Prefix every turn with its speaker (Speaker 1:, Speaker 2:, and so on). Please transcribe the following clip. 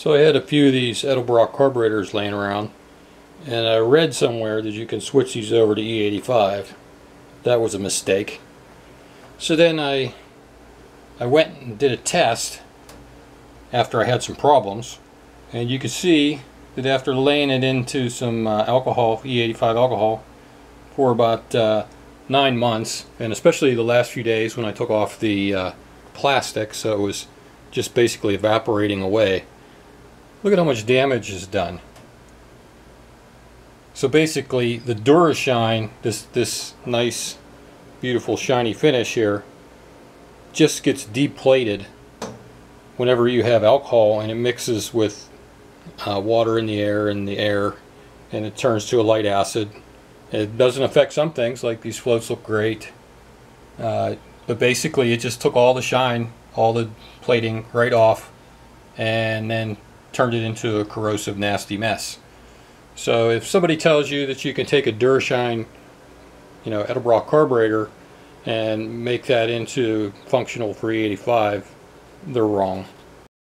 Speaker 1: So I had a few of these Edelbrock carburetors laying around and I read somewhere that you can switch these over to E85. That was a mistake. So then I I went and did a test after I had some problems and you can see that after laying it into some uh, alcohol, E85 alcohol for about uh, nine months and especially the last few days when I took off the uh, plastic so it was just basically evaporating away Look at how much damage is done. So basically the Endurashine, this, this nice beautiful shiny finish here, just gets deplated whenever you have alcohol and it mixes with uh, water in the air and the air and it turns to a light acid. It doesn't affect some things like these floats look great. Uh, but basically it just took all the shine, all the plating right off and then turned it into a corrosive, nasty mess. So if somebody tells you that you can take a Endurashine, you know, Edelbrock carburetor and make that into functional E85, they're wrong.